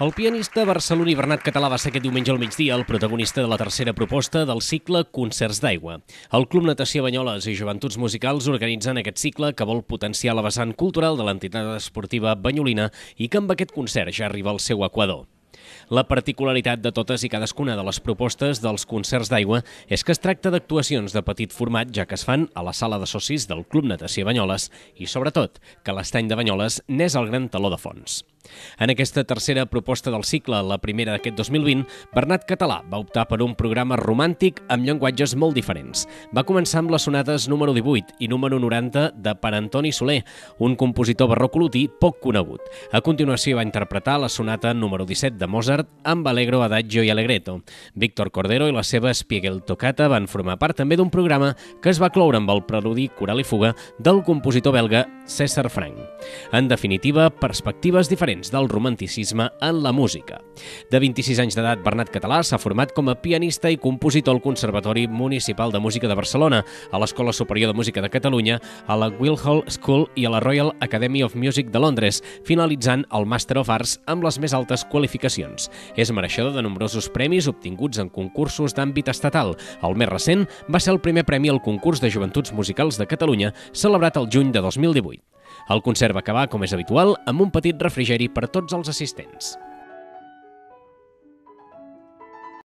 El pianista barceloní Bernat Català va ser aquest diumenge al migdia el protagonista de la tercera proposta del cicle Concerts d'aigua. El Club Natació Banyoles i Joventuts Musicals organitzen aquest cicle que vol potenciar la vessant cultural de l'entitat esportiva banyolina i que amb aquest concert ja arriba al seu equador. La particularitat de totes i cadascuna de les propostes dels concerts d'aigua és que es tracta d'actuacions de petit format, ja que es fan a la sala de socis del Club Natació Banyoles i, sobretot, que l'estany de Banyoles n'és el gran taló de fons. En aquesta tercera proposta del cicle, la primera d'aquest 2020, Bernat Català va optar per un programa romàntic amb llenguatges molt diferents. Va començar amb les sonates número 18 i número 90 de Per Antoni Soler, un compositor barrocolotí poc conegut. A continuació va interpretar la sonata número 17 de Mozart amb Allegro, Adagio i Allegretto. Víctor Cordero i la seva Spiegel Toccata van formar part també d'un programa que es va cloure amb el preludi Coral i Fuga del compositor belga César Frank. En definitiva, perspectives diferents del romanticisme en la música. De 26 anys d'edat, Bernat Català s'ha format com a pianista i compositor al Conservatori Municipal de Música de Barcelona, a l'Escola Superior de Música de Catalunya, a la Guildhall School i a la Royal Academy of Music de Londres, finalitzant el Master of Arts amb les més altes qualificacions. És mereixedor de nombrosos premis obtinguts en concursos d'àmbit estatal. El més recent va ser el primer premi al concurs de Joventuts Musicals de Catalunya, celebrat el juny de 2018. El concert va acabar, com és habitual, amb un petit refrigeri per tots els assistents.